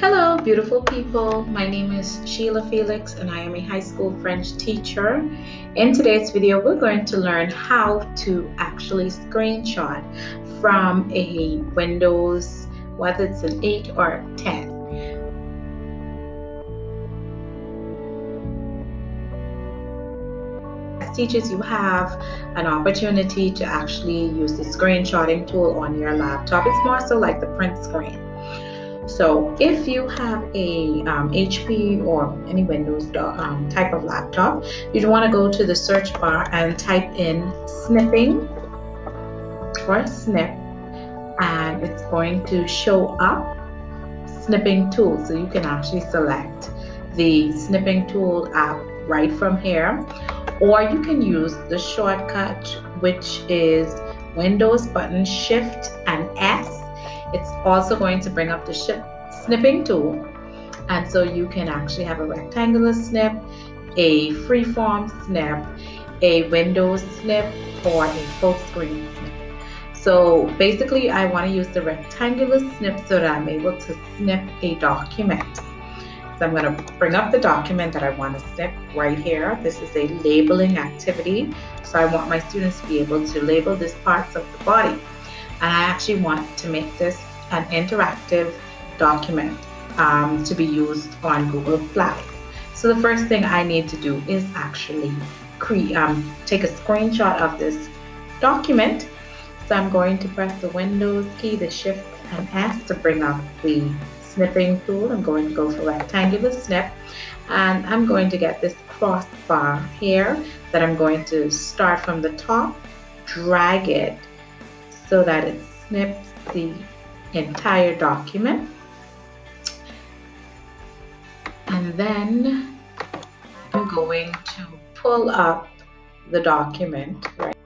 Hello, beautiful people. My name is Sheala Felix, and I am a high school French teacher. In today's video, we're going to learn how to actually screenshot from a Windows, whether it's an 8 or 10. As teachers, you have an opportunity to actually use the screenshotting tool on your laptop. It's more so like the print screen. So if you have a um, HP or any Windows um, type of laptop, you'd want to go to the search bar and type in snipping or snip and it's going to show up snipping tool. So you can actually select the snipping tool app right from here or you can use the shortcut which is Windows button Shift and S it's also going to bring up the ship snipping tool. And so you can actually have a rectangular snip, a freeform snip, a window snip, or a full screen snip. So basically I want to use the rectangular snip so that I'm able to snip a document. So I'm going to bring up the document that I want to snip right here. This is a labeling activity. So I want my students to be able to label these parts of the body and I actually want to make this an interactive document um, to be used on Google Slides. So the first thing I need to do is actually create, um, take a screenshot of this document. So I'm going to press the Windows key, the Shift and S to bring up the snipping tool. I'm going to go for rectangular snip and I'm going to get this crossbar here that I'm going to start from the top, drag it so that it snips the entire document. And then I'm going to pull up the document, right?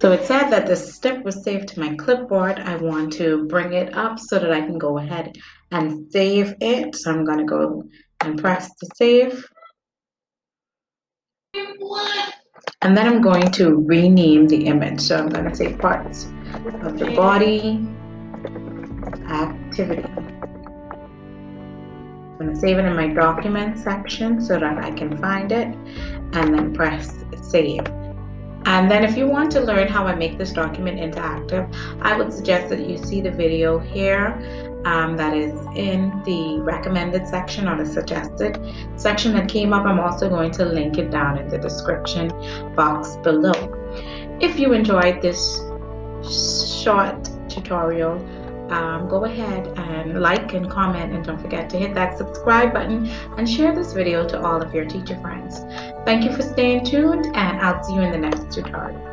So it said that the step was saved to my clipboard. I want to bring it up so that I can go ahead and save it. So I'm going to go and press to save. And then I'm going to rename the image. So I'm going to say parts of the body activity. I'm going to save it in my document section so that I can find it and then press save. And then if you want to learn how I make this document interactive, I would suggest that you see the video here um, that is in the recommended section or the suggested section that came up. I'm also going to link it down in the description box below. If you enjoyed this short tutorial, um, go ahead and like and comment and don't forget to hit that subscribe button and share this video to all of your teacher friends. Thank you for staying tuned and I'll see you in the next tutorial.